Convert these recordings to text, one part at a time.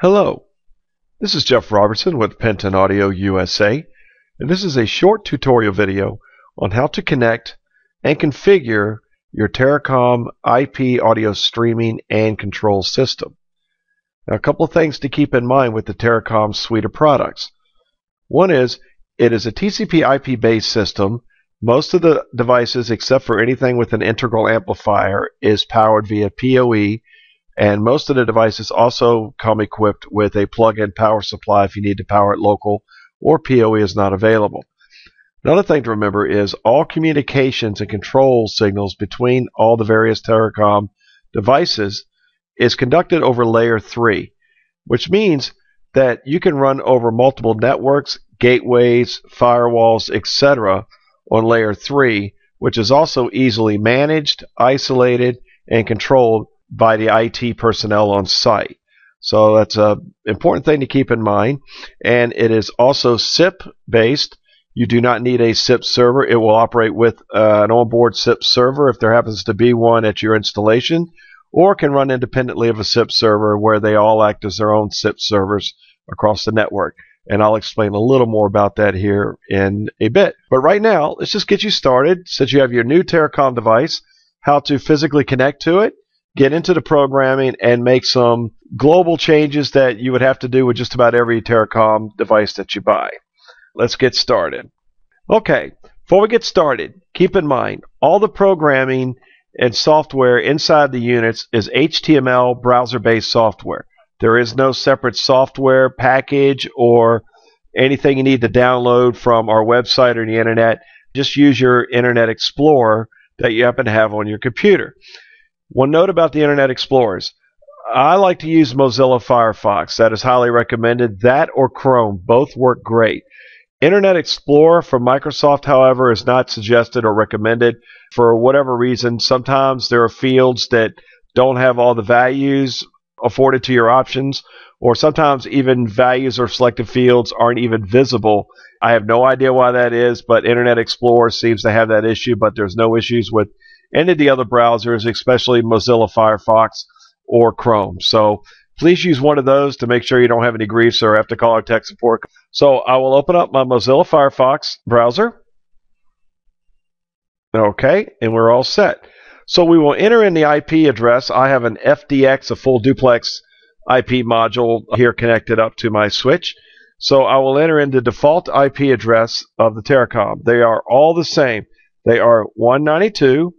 Hello, this is Jeff Robertson with Penton Audio USA, and this is a short tutorial video on how to connect and configure your Terracom IP audio streaming and control system. Now, a couple of things to keep in mind with the Terracom suite of products. One is it is a TCP IP based system. Most of the devices, except for anything with an integral amplifier, is powered via PoE and most of the devices also come equipped with a plug-in power supply if you need to power it local or PoE is not available. Another thing to remember is all communications and control signals between all the various Terracom devices is conducted over layer 3, which means that you can run over multiple networks, gateways, firewalls, etc. on layer 3, which is also easily managed, isolated, and controlled by the IT personnel on site. So that's an important thing to keep in mind. And it is also SIP based. You do not need a SIP server. It will operate with uh, an onboard SIP server if there happens to be one at your installation, or can run independently of a SIP server where they all act as their own SIP servers across the network. And I'll explain a little more about that here in a bit. But right now, let's just get you started. Since you have your new Terracom device, how to physically connect to it, get into the programming and make some global changes that you would have to do with just about every Terracom device that you buy. Let's get started. Okay, before we get started, keep in mind all the programming and software inside the units is HTML browser based software. There is no separate software package or anything you need to download from our website or the internet. Just use your Internet Explorer that you happen to have on your computer. One note about the Internet Explorers. I like to use Mozilla Firefox. That is highly recommended. That or Chrome. Both work great. Internet Explorer from Microsoft, however, is not suggested or recommended for whatever reason. Sometimes there are fields that don't have all the values afforded to your options, or sometimes even values or selected fields aren't even visible. I have no idea why that is, but Internet Explorer seems to have that issue, but there's no issues with any of the other browsers, especially Mozilla Firefox or Chrome. So please use one of those to make sure you don't have any griefs or have to call our tech support. So I will open up my Mozilla Firefox browser. Okay, and we're all set. So we will enter in the IP address. I have an FDX, a full duplex IP module here connected up to my switch. So I will enter in the default IP address of the Terracom. They are all the same. They are 192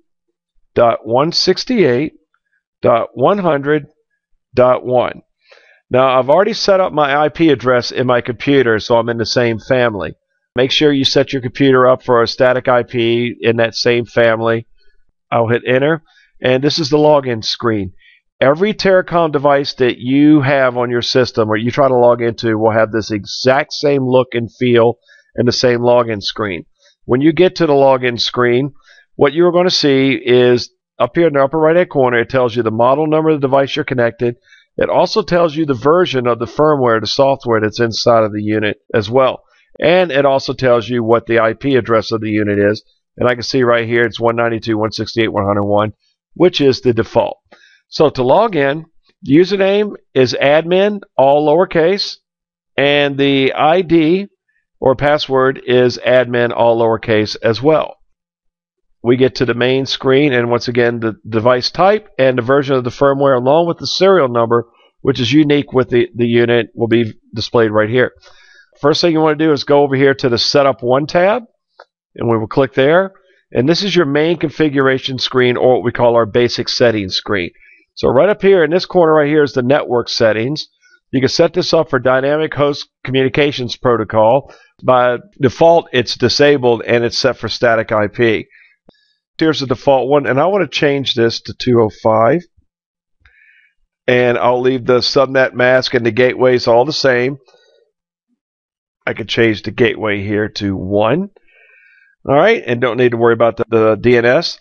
168.100.1. Now, I've already set up my IP address in my computer, so I'm in the same family. Make sure you set your computer up for a static IP in that same family. I'll hit enter, and this is the login screen. Every Terracom device that you have on your system or you try to log into will have this exact same look and feel and the same login screen. When you get to the login screen, what you're going to see is up here in the upper right hand corner, it tells you the model number of the device you're connected. It also tells you the version of the firmware, the software that's inside of the unit as well. And it also tells you what the IP address of the unit is. And I can see right here it's 192.168.101, which is the default. So to log in, username is admin, all lowercase, and the ID or password is admin, all lowercase as well we get to the main screen and once again the device type and the version of the firmware along with the serial number which is unique with the, the unit will be displayed right here. First thing you want to do is go over here to the setup one tab and we will click there and this is your main configuration screen or what we call our basic settings screen. So right up here in this corner right here is the network settings. You can set this up for dynamic host communications protocol. By default it's disabled and it's set for static IP here's the default one, and I want to change this to 205. And I'll leave the subnet mask and the gateways all the same. I could change the gateway here to 1. All right, and don't need to worry about the, the DNS.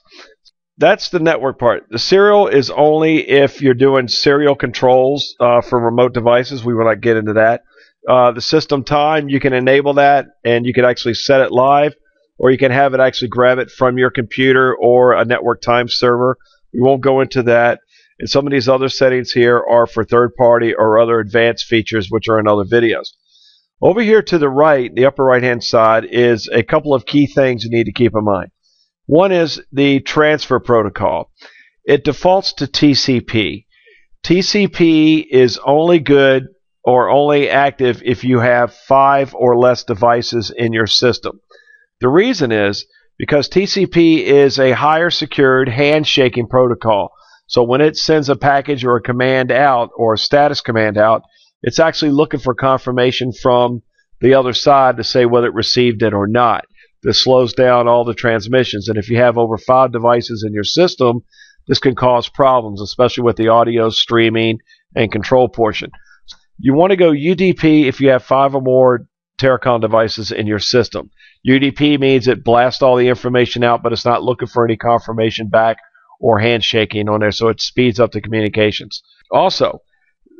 That's the network part. The serial is only if you're doing serial controls uh, for remote devices. We will not get into that. Uh, the system time, you can enable that, and you can actually set it live or you can have it actually grab it from your computer or a network time server. We won't go into that. And some of these other settings here are for third party or other advanced features, which are in other videos. Over here to the right, the upper right hand side, is a couple of key things you need to keep in mind. One is the transfer protocol. It defaults to TCP. TCP is only good or only active if you have five or less devices in your system. The reason is because TCP is a higher secured handshaking protocol. So when it sends a package or a command out or a status command out, it's actually looking for confirmation from the other side to say whether it received it or not. This slows down all the transmissions. And if you have over five devices in your system, this can cause problems, especially with the audio streaming and control portion. You want to go UDP if you have five or more Terracom devices in your system. UDP means it blasts all the information out, but it's not looking for any confirmation back or handshaking on there, so it speeds up the communications. Also,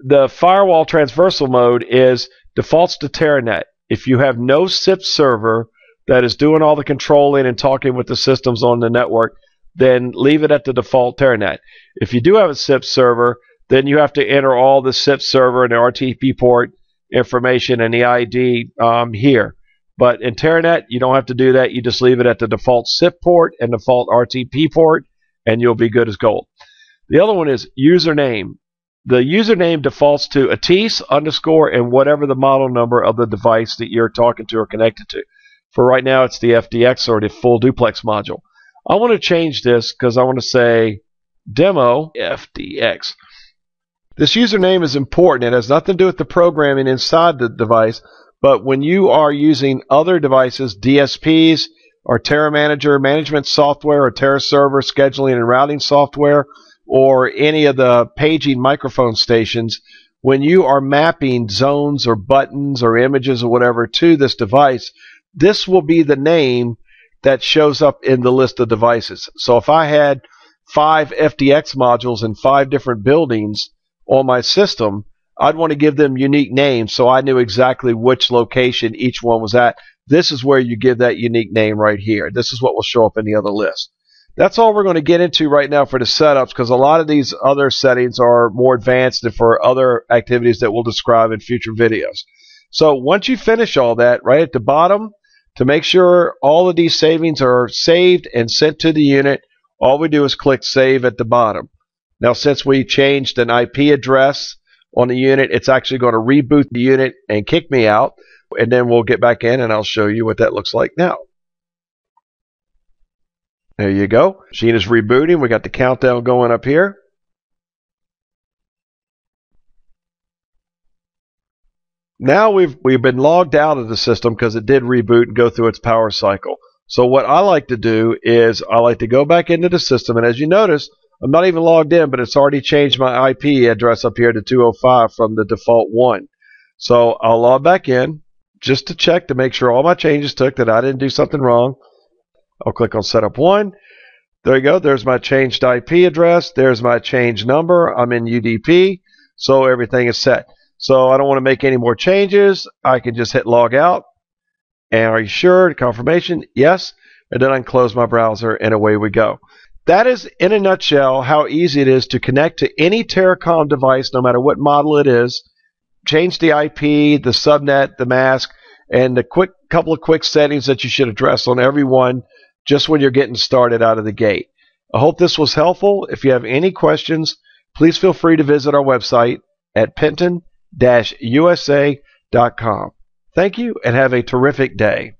the firewall transversal mode is defaults to Terranet. If you have no SIP server that is doing all the controlling and talking with the systems on the network, then leave it at the default Terranet. If you do have a SIP server, then you have to enter all the SIP server and the RTP port information and the ID um, here. But in Terranet, you don't have to do that. You just leave it at the default SIP port and default RTP port, and you'll be good as gold. The other one is username. The username defaults to Ateis underscore and whatever the model number of the device that you're talking to or connected to. For right now, it's the FDX or the full duplex module. I want to change this because I want to say demo FDX. This username is important. It has nothing to do with the programming inside the device, but when you are using other devices, DSPs, or Terra Manager management software, or Terra Server scheduling and routing software, or any of the paging microphone stations, when you are mapping zones or buttons or images or whatever to this device, this will be the name that shows up in the list of devices. So if I had five FDX modules in five different buildings on my system, I'd want to give them unique names so I knew exactly which location each one was at. This is where you give that unique name right here. This is what will show up in the other list. That's all we're going to get into right now for the setups because a lot of these other settings are more advanced and for other activities that we'll describe in future videos. So once you finish all that, right at the bottom, to make sure all of these savings are saved and sent to the unit, all we do is click Save at the bottom. Now, since we changed an IP address on the unit, it's actually going to reboot the unit and kick me out. And then we'll get back in and I'll show you what that looks like now. There you go. Machine is rebooting. We got the countdown going up here. Now we've we've been logged out of the system because it did reboot and go through its power cycle. So what I like to do is I like to go back into the system, and as you notice, I'm not even logged in, but it's already changed my IP address up here to 205 from the default one. So I'll log back in just to check to make sure all my changes took, that I didn't do something wrong. I'll click on setup one. There you go. There's my changed IP address. There's my changed number. I'm in UDP. So everything is set. So I don't want to make any more changes. I can just hit log out. And are you sure? Confirmation? Yes. And then I can close my browser and away we go. That is, in a nutshell, how easy it is to connect to any Terracom device, no matter what model it is. Change the IP, the subnet, the mask, and the quick couple of quick settings that you should address on every one just when you're getting started out of the gate. I hope this was helpful. If you have any questions, please feel free to visit our website at Penton usa.com. Thank you and have a terrific day.